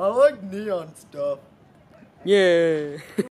I like neon stuff. Yeah.